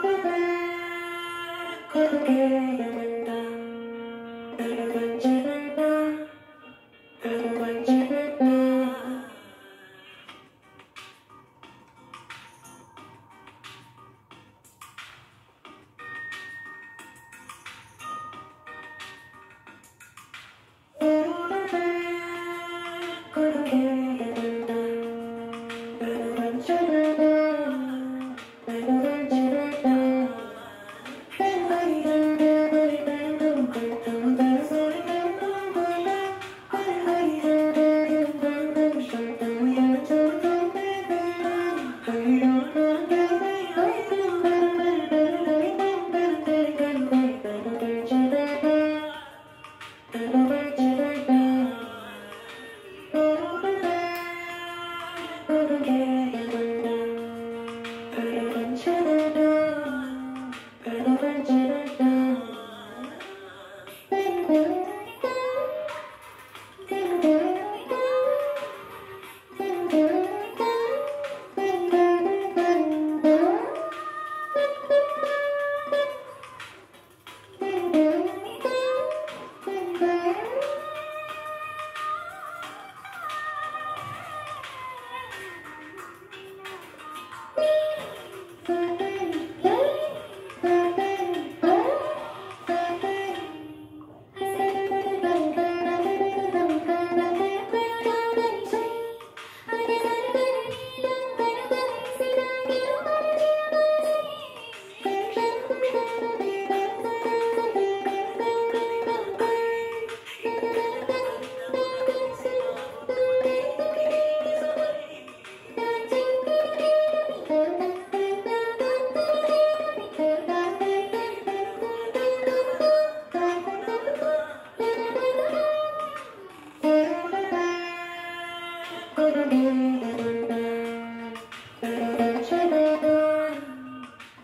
Thank you.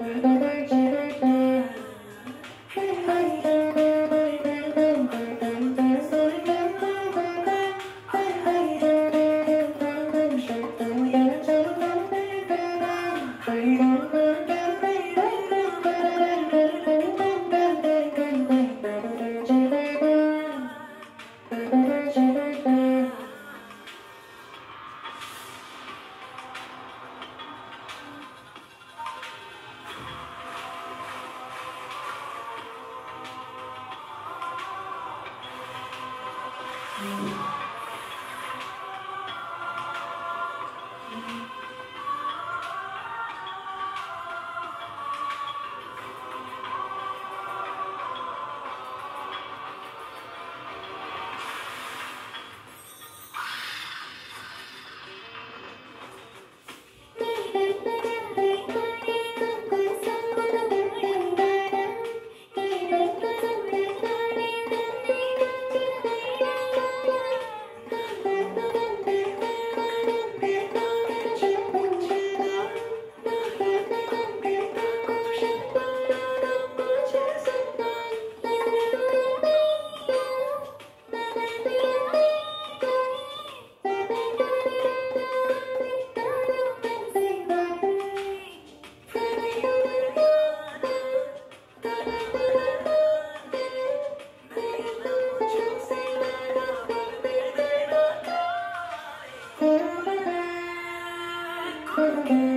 Bye. again.